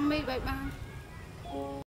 ចាំមីបីបាន